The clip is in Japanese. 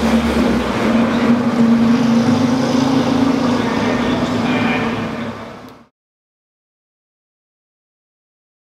うん。